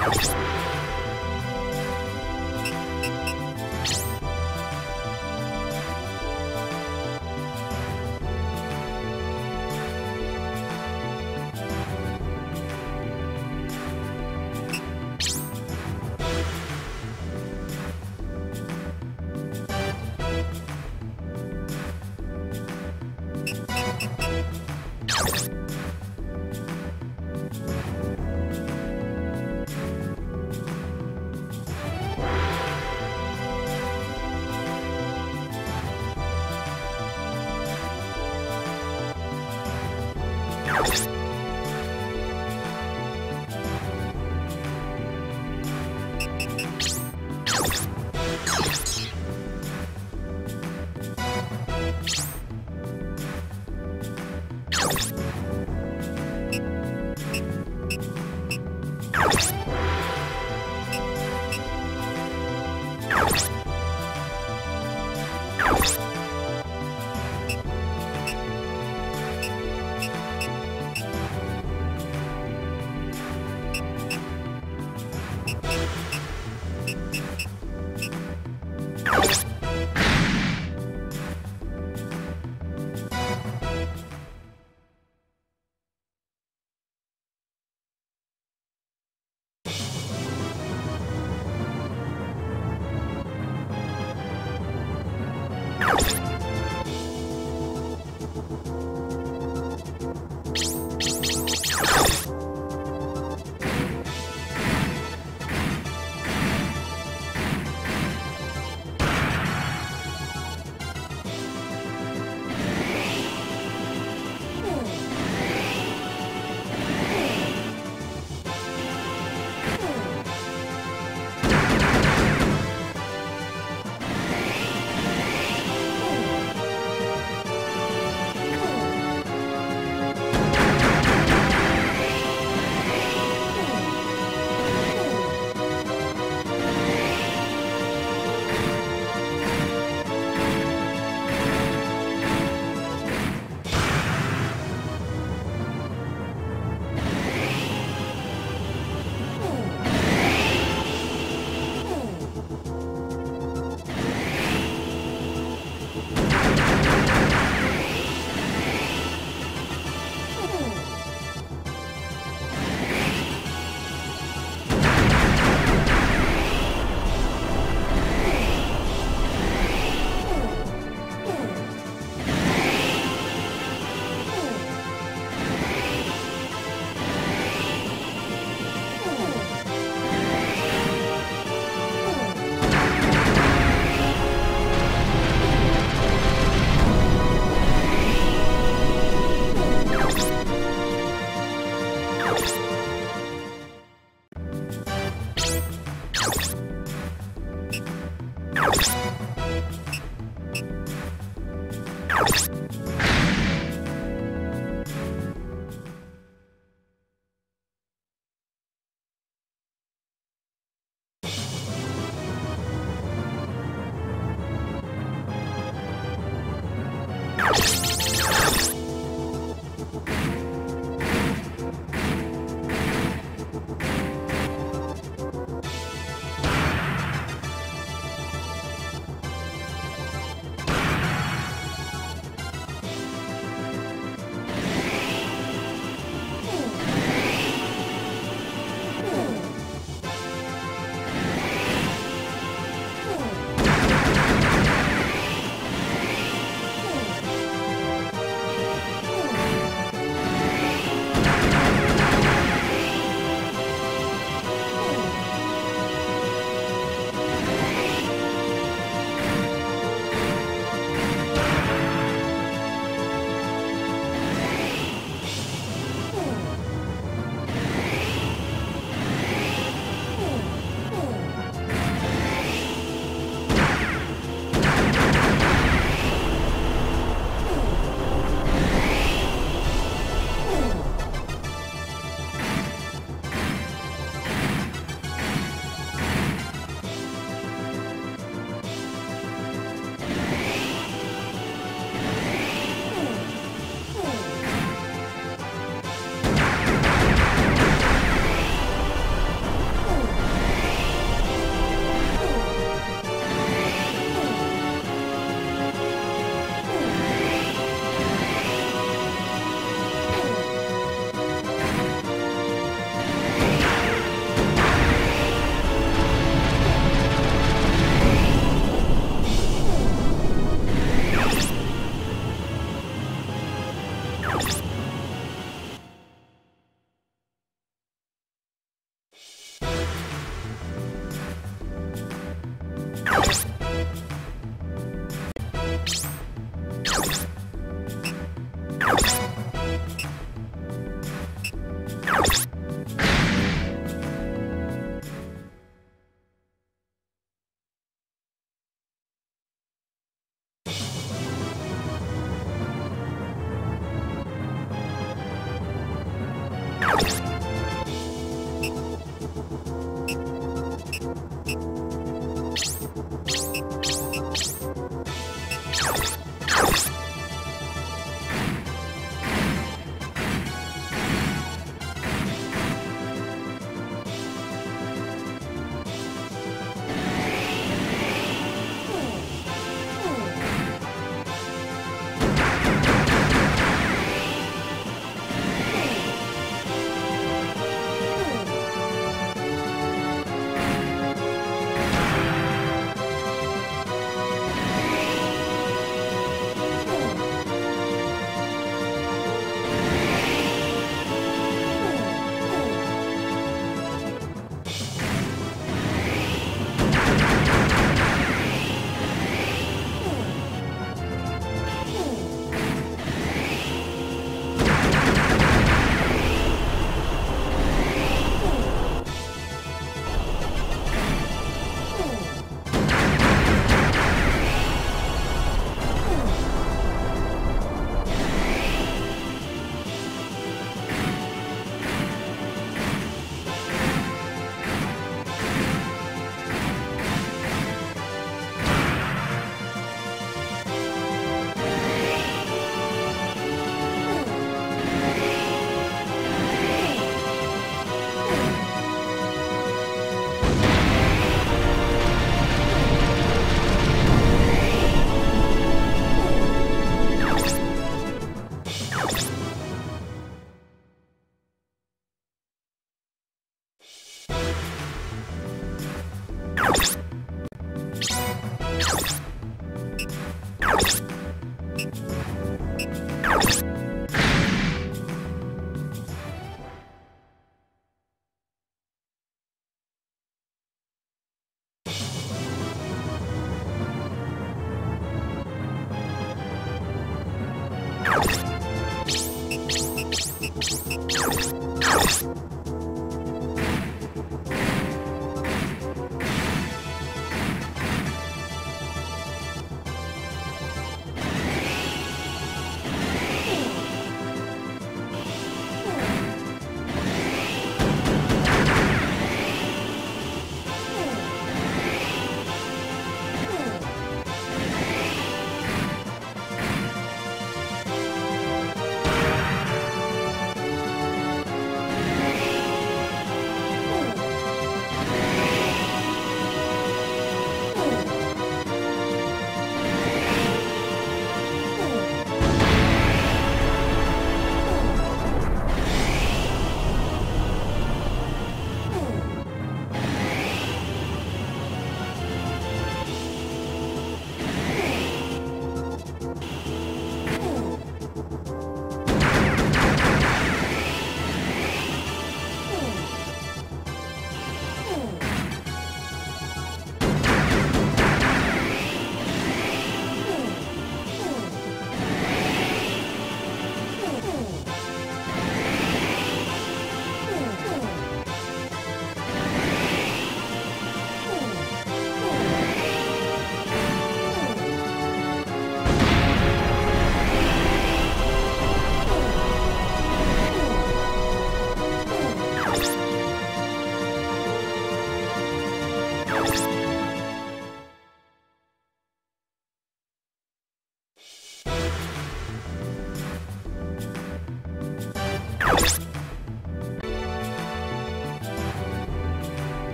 Bye.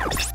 you